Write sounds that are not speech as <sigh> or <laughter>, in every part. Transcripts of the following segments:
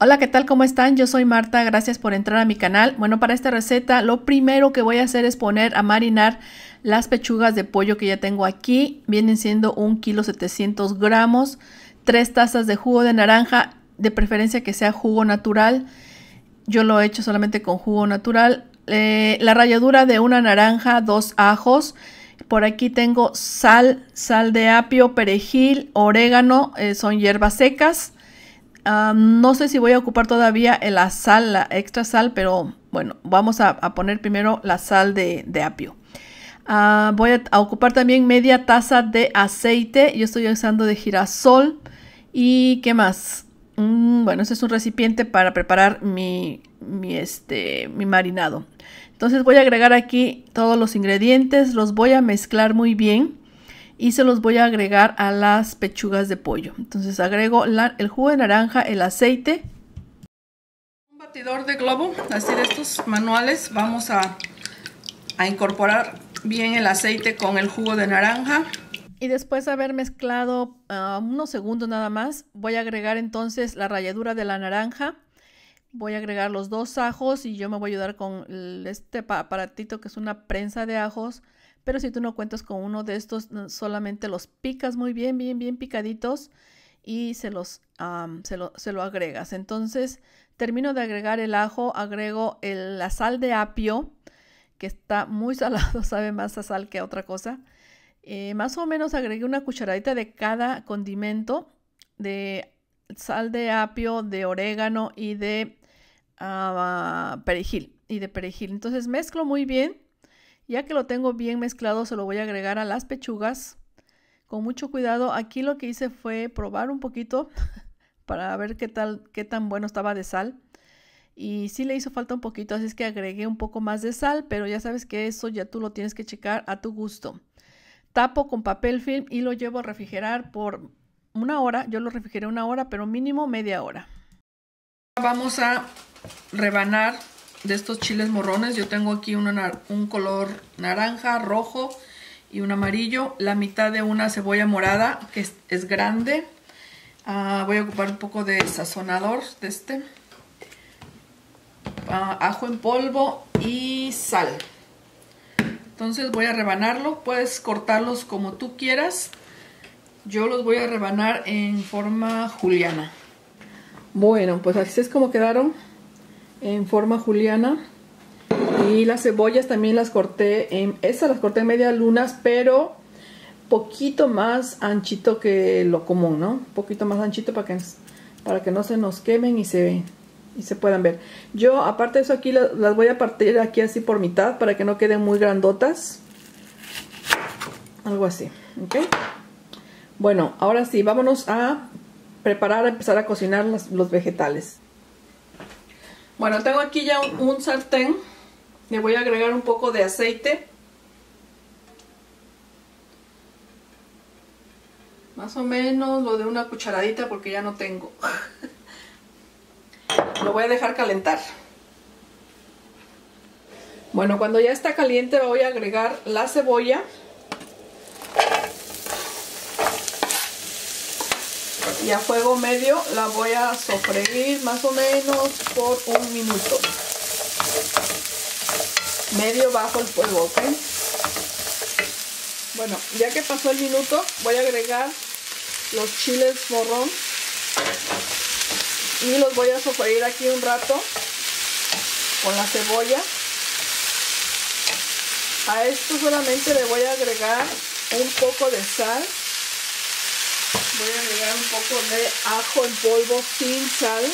Hola, ¿qué tal? ¿Cómo están? Yo soy Marta, gracias por entrar a mi canal. Bueno, para esta receta lo primero que voy a hacer es poner a marinar las pechugas de pollo que ya tengo aquí. Vienen siendo un kilo 700 gramos, tres tazas de jugo de naranja, de preferencia que sea jugo natural. Yo lo he hecho solamente con jugo natural. Eh, la ralladura de una naranja, dos ajos. Por aquí tengo sal, sal de apio, perejil, orégano, eh, son hierbas secas no sé si voy a ocupar todavía la sal, la extra sal, pero bueno, vamos a, poner primero la sal de, apio. Ah, voy a, ocupar también media taza de aceite. Yo estoy usando de girasol. ¿Y qué más? Mm, bueno, este es un recipiente para preparar mi, este, mi marinado. Entonces voy a agregar aquí todos los ingredientes. Los voy a mezclar muy bien y se los voy a agregar a las pechugas de pollo. Entonces agrego el jugo de naranja, el aceite. Un batidor de globo, así de estos manuales, vamos a, incorporar bien el aceite con el jugo de naranja. Y después de haber mezclado ah, unos segundos nada más, voy a agregar entonces la ralladura de la naranja. Voy a agregar los dos ajos y yo me voy a ayudar con este aparatito que es una prensa de ajos pero si tú no cuentas con uno de estos, solamente los picas muy bien, bien, bien picaditos y se los se, lo, agregas. Entonces termino de agregar el ajo, agrego la sal de apio, que está muy <laughs> salado, sabe más a sal que a otra cosa. Eh, más o menos agregué una cucharadita de cada condimento, de sal de apio, de orégano y de ah, perejil. Y de perejil. Entonces mezclo muy bien ya que lo tengo bien mezclado, se lo voy a agregar a las pechugas. Con mucho cuidado, aquí lo que hice fue probar un poquito <laughs> para ver qué tal, qué tan bueno estaba de sal. Y sí le hizo falta un poquito, así es que agregué un poco más de sal, pero ya sabes que eso ya tú lo tienes que checar a tu gusto. Tapo con papel film y lo llevo a refrigerar por una hora. Yo lo refrigeré una hora, pero mínimo media hora. Vamos a rebanar de estos chiles morrones. Yo tengo aquí un color naranja, rojo y un amarillo. La mitad de una cebolla morada que es, grande. Ah, voy a ocupar un poco de sazonador de este. Ah, ajo en polvo y sal. Entonces voy a rebanarlo. Puedes cortarlos como tú quieras. Yo los voy a rebanar en forma juliana. Bueno, pues así es como quedaron en forma juliana. Y las cebollas también las corté, en, estas las corté en media lunas, pero poquito más anchito que lo común, ¿no? Un poquito más anchito para que, para que no se nos quemen y se, y se puedan ver. Yo, aparte de eso, aquí las, las voy a partir aquí así por mitad para que no queden muy grandotas. Algo así, ¿ok? Bueno, ahora sí, vámonos a preparar, a empezar a cocinar los vegetales. Bueno, tengo aquí ya un, sartén. Le voy a agregar un poco de aceite. Más o menos lo de una cucharadita porque ya no tengo. <laughs> lo voy a dejar calentar. Bueno, cuando ya está caliente voy a agregar la cebolla. Y a fuego medio la voy a sofreír más o menos por un minuto. Medio bajo el fuego bueno ya que pasó el minuto voy a agregar los chiles morrón y los voy a sofreír aquí un rato con la cebolla. A esto solamente le voy a agregar un poco de sal voy a agregar un poco de ajo en polvo sin sal.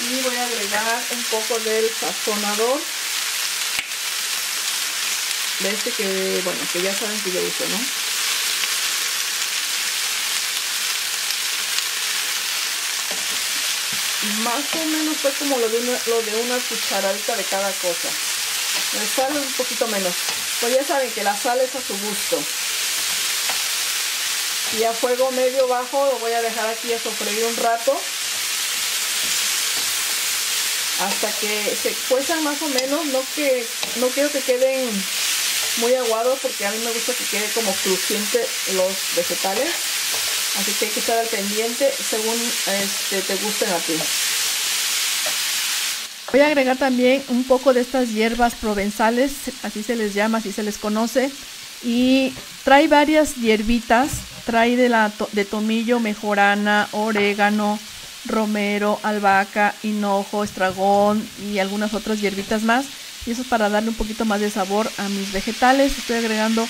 Y voy a agregar un poco del sazonador. De este que bueno que ya saben que yo uso no más o menos fue como lo de una, cucharadita de cada cosa. Me sale un poquito menos pues ya saben que la sal es a su gusto. Y a fuego medio bajo lo voy a dejar aquí a sofreír un rato. Hasta que se cuezan más o menos. No, que, no quiero que queden muy aguado porque a mí me gusta que quede como crujiente los vegetales. Así que hay que estar al pendiente según este, te gusten a ti. Voy a agregar también un poco de estas hierbas provenzales, así se les llama, así se les conoce. Y trae varias hierbitas, trae de, la, de tomillo, mejorana, orégano, romero, albahaca, hinojo, estragón y algunas otras hierbitas más. Y eso es para darle un poquito más de sabor a mis vegetales. Estoy agregando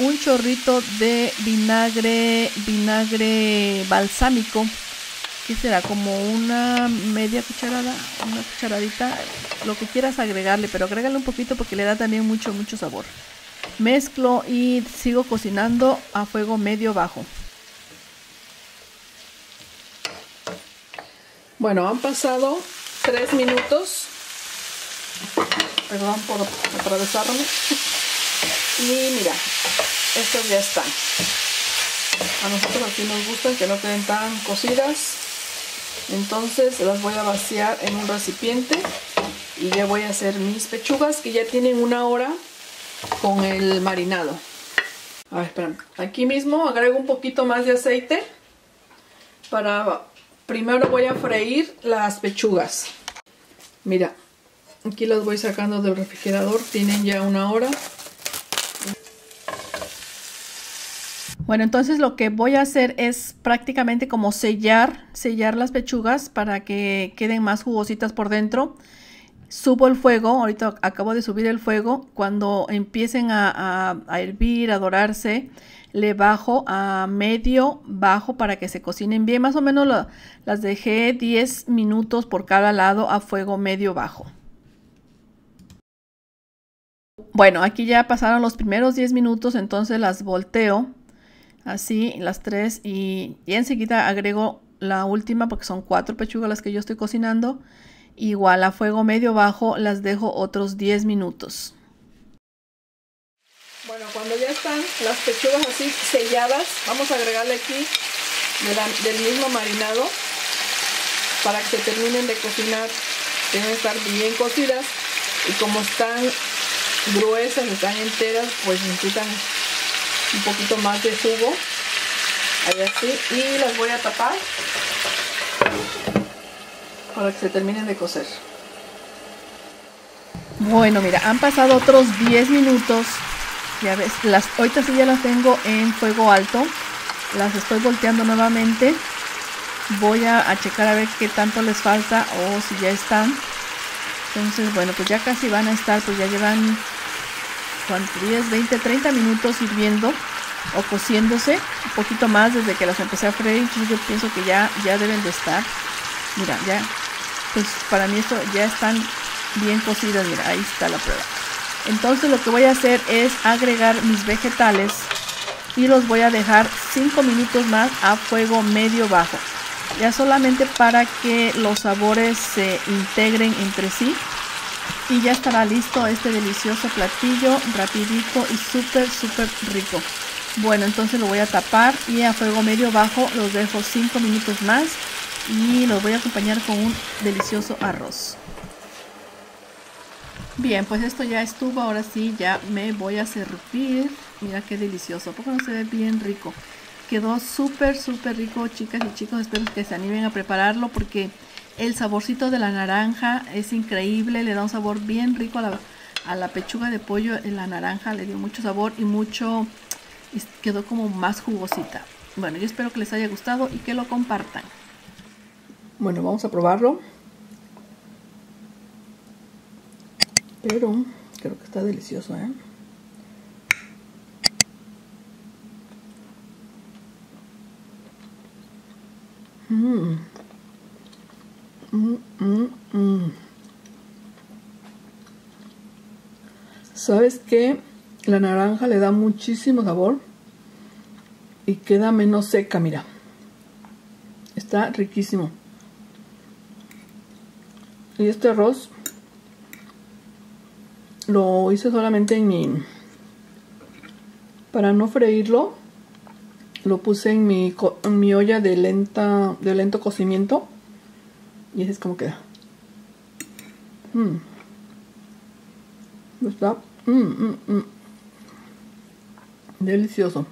un chorrito de vinagre, vinagre balsámico ¿qué será? Como una media cucharada, una cucharadita, lo que quieras agregarle, pero agrégale un poquito porque le da también mucho, mucho sabor. Mezclo y sigo cocinando a fuego medio bajo. Bueno, han pasado 3 minutos. Perdón por atravesarme. <laughs> Y mira, estos ya están. A nosotros aquí nos gustan que no queden tan cocidas entonces las voy a vaciar en un recipiente y ya voy a hacer mis pechugas que ya tienen una hora con el marinado. A ver. Aquí mismo agrego un poquito más de aceite para... Primero voy a freír las pechugas. Mira, aquí las voy sacando del refrigerador, tienen ya una hora. Bueno, entonces lo que voy a hacer es prácticamente como sellar, sellar las pechugas para que queden más jugositas por dentro. Subo el fuego, ahorita acabo de subir el fuego. Cuando empiecen a, hervir, a dorarse, le bajo a medio bajo para que se cocinen bien. Más o menos las dejé 10 minutos por cada lado a fuego medio bajo. Bueno, aquí ya pasaron los primeros 10 minutos, entonces las volteo así las tres y, enseguida agrego la última porque son cuatro pechugas las que yo estoy cocinando igual a fuego medio bajo las dejo otros 10 minutos. Bueno cuando ya están las pechugas así selladas vamos a agregarle aquí del mismo marinado para que se terminen de cocinar que estar bien cocidas y como están gruesas están enteras pues necesitan un poquito más de jugo. Ahí así. Y las voy a tapar para que se terminen de cocer. Bueno mira han pasado otros 10 minutos. Ya ves las ahorita sí ya las tengo en fuego alto. Las estoy volteando nuevamente. Voy a, a checar a ver qué tanto les falta o si ya están. Entonces bueno pues ya casi van a estar pues ya llevan 10, 20, 30 minutos hirviendo o cociéndose un poquito más desde que las empecé a freír yo pienso que ya, ya deben de estar. Mira ya pues para mí esto ya están bien cocidas mira ahí está la prueba. Entonces lo que voy a hacer es agregar mis vegetales y los voy a dejar 5 minutos más a fuego medio bajo. Ya solamente para que los sabores se integren entre sí y ya estará listo este delicioso platillo rapidito y súper súper rico. Bueno entonces lo voy a tapar y a fuego medio bajo los dejo 5 minutos más y los voy a acompañar con un delicioso arroz. Bien pues esto ya estuvo ahora sí ya me voy a servir. Mira qué delicioso porque no se ve bien rico. Quedó súper súper rico chicas y chicos espero que se animen a prepararlo porque el saborcito de la naranja es increíble, le da un sabor bien rico a la, pechuga de pollo. La naranja le dio mucho sabor y mucho, y quedó como más jugosita. Bueno, yo espero que les haya gustado y que lo compartan. Bueno, vamos a probarlo. Pero creo que está delicioso, ¿eh? Mmm. ¿Sabes qué? La naranja le da muchísimo sabor y queda menos seca, mira. Está riquísimo. Y este arroz lo hice solamente en mi... Para no freírlo, lo puse en mi, en mi olla de, lenta, de lento cocimiento y ese es como queda. Mm. Está mm, mm, mm". delicioso.